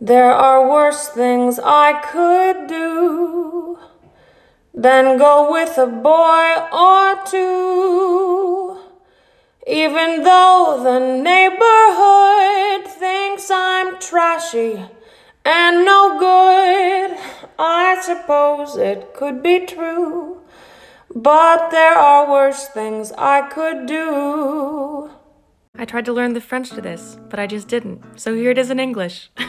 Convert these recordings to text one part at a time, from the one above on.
There are worse things I could do than go with a boy or two. Even though the neighborhood thinks I'm trashy and no good, I suppose it could be true. But there are worse things I could do. I tried to learn the French to this, but I just didn't. So here it is in English.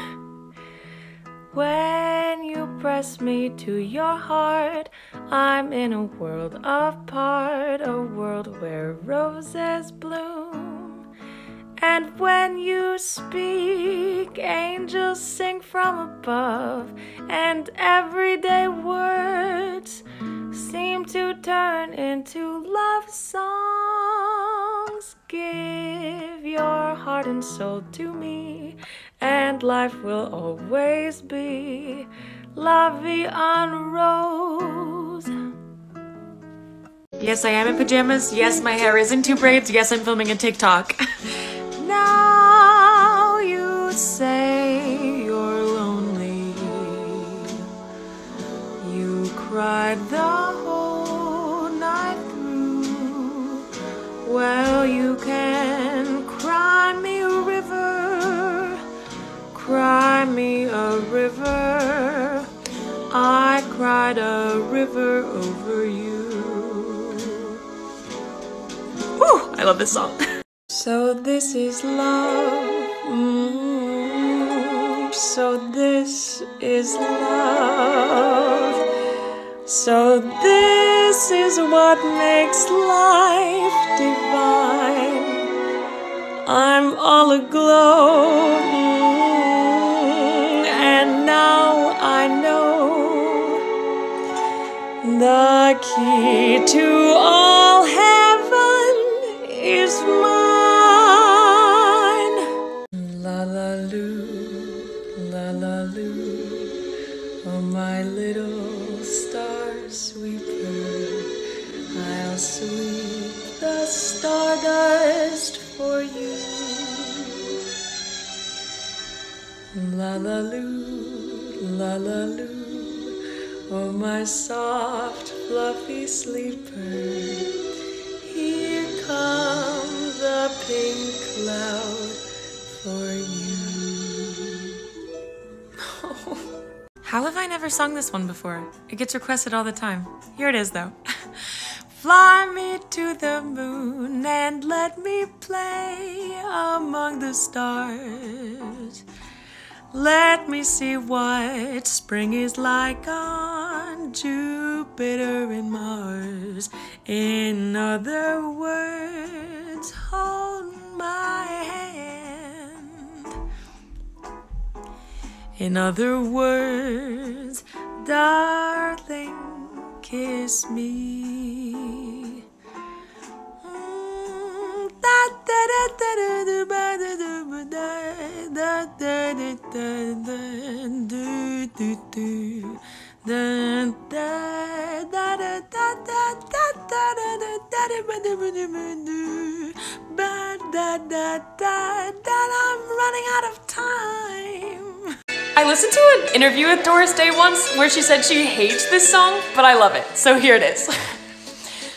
when you press me to your heart, I'm in a world apart, a world where roses bloom. And when you speak, angels sing from above, and everyday words seem to turn into love songs. Give your heart and soul to me, and life will always be vie en rose. Yes, I am in pajamas. Yes, my hair is in two braids. Yes, I'm filming a TikTok. now you say you're lonely. You cried the Well, you can cry me a river, cry me a river. I cried a river over you. Whew, I love this song. so this is love. Mm, so this is love. So this is what makes life divine. Aglow. mm, and now I know the key to all heaven is mine. La la loo, la la loo. Oh, my little star sweeper, I'll sweep the stardust La la loo, la la loo. Oh, my soft, fluffy sleeper. Here comes a pink cloud for you. How have I never sung this one before? It gets requested all the time. Here it is, though. Fly me to the moon and let me play among the stars. Let me see what spring is like on Jupiter and Mars. In other words, hold my hand. In other words, darling, kiss me. I'm running out of time. I listened to an interview with Doris Day once where she said she hates this song, but I love it. So here it is.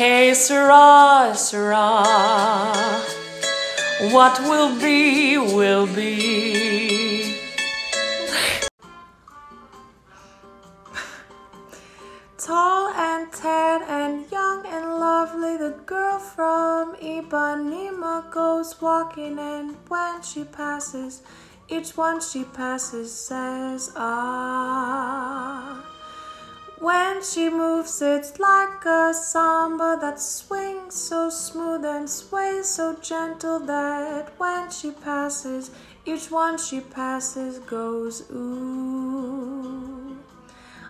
Que sera, sera. What will be, will be. Tall and tan and young and lovely, the girl from Ipanema goes walking, and when she passes, each one she passes says, Ah. When she moves, it's like a samba that swings so smooth and sways so gentle that when she passes, each one she passes goes ooh.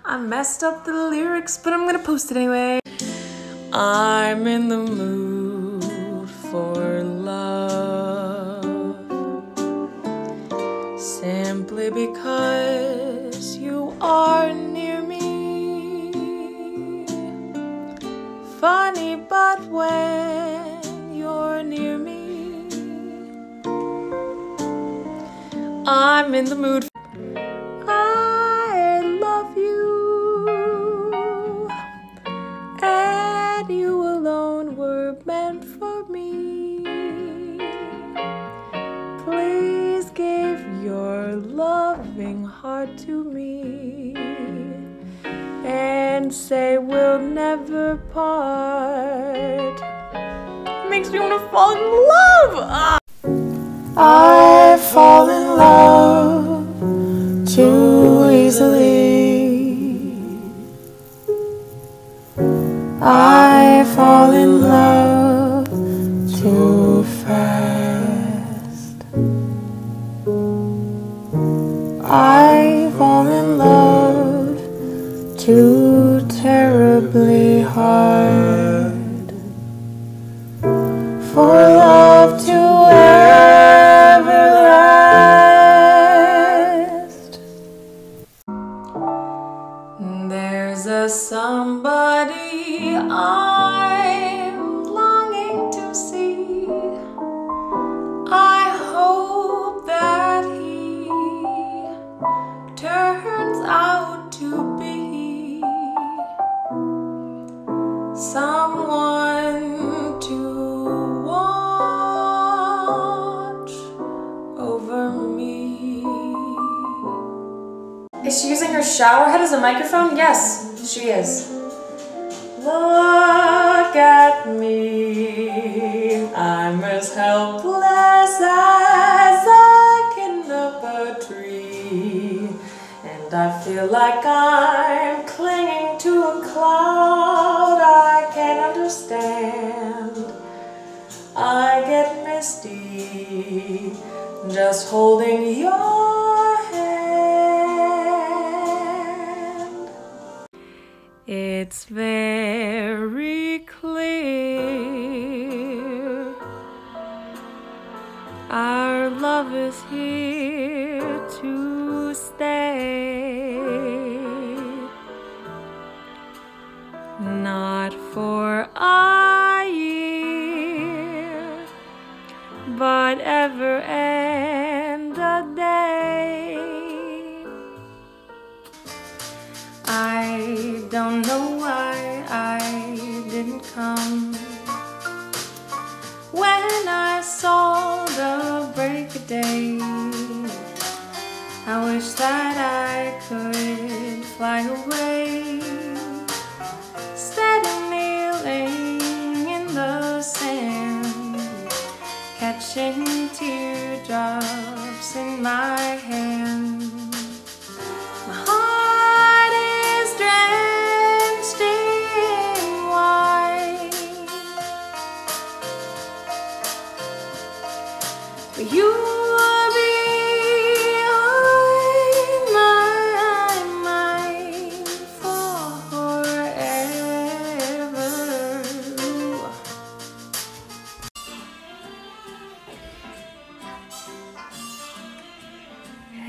I messed up the lyrics, but I'm gonna post it anyway. I'm in the mood for when you're near me, I'm in the mood. I love you, and you alone were meant for me. Please give your loving heart to me and say we'll never part. Makes me want to fall in love. Ah. I fall in love too easily. I fall in love Is she using her shower head as a microphone? Yes, she is. Look at me, I'm as helpless as a a tree, and I feel like I'm clinging to a cloud I can't understand. I get misty just holding your It's very clear our love is here to stay. Fly away,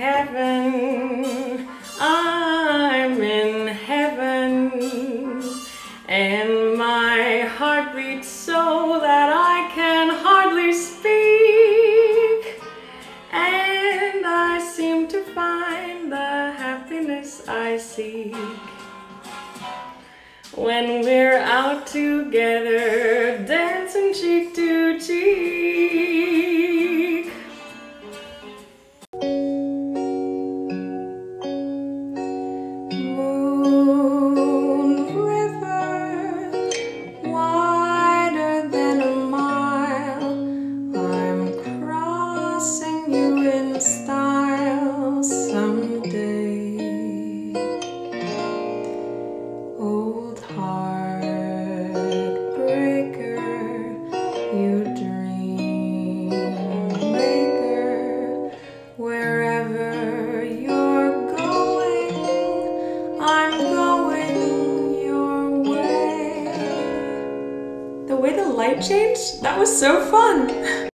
Heaven, I'm in heaven, and my heart beats so that I can hardly speak. And I seem to find the happiness I seek. When we're out together, so fun.